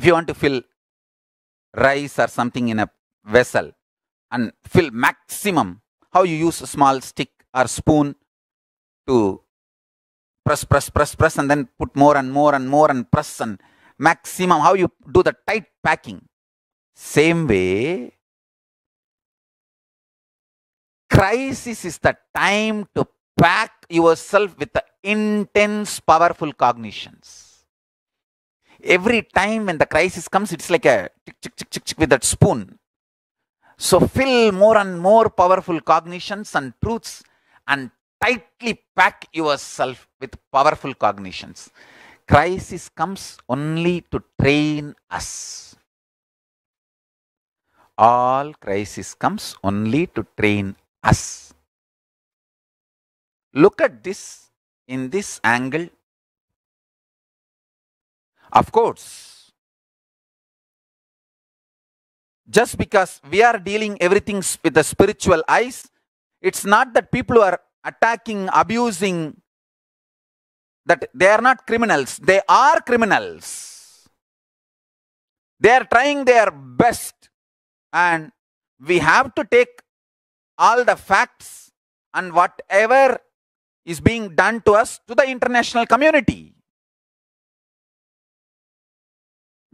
if you want to fill rice or something in a vessel and fill maximum, how you use a small stick or spoon to press, press, press, press, and then put more and more and more and press and maximum, how you do the tight packing. Same way, crisis is the time to pack yourself with the intense, powerful cognitions. Every time when the crisis comes, it's like a tick, tick, tick, tick, with that spoon. So fill more and more powerful cognitions and truths and tightly pack yourself with powerful cognitions. Crisis comes only to train us. All crisis comes only to train us. Look at this in this angle. Of course, just because we are dealing everything with the spiritual eyes, it's not that people who are attacking, abusing, that they are not criminals. They are criminals. They are trying their best, and we have to take all the facts and whatever is being done to us to the international community.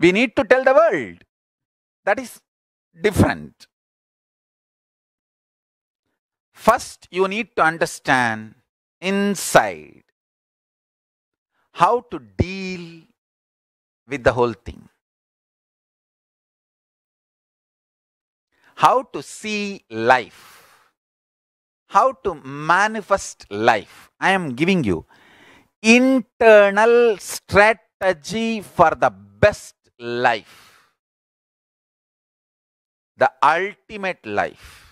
We need to tell the world. That is different. First, you need to understand inside how to deal with the whole thing. How to see life. How to manifest life. I am giving you internal strategy for the best life. The ultimate life.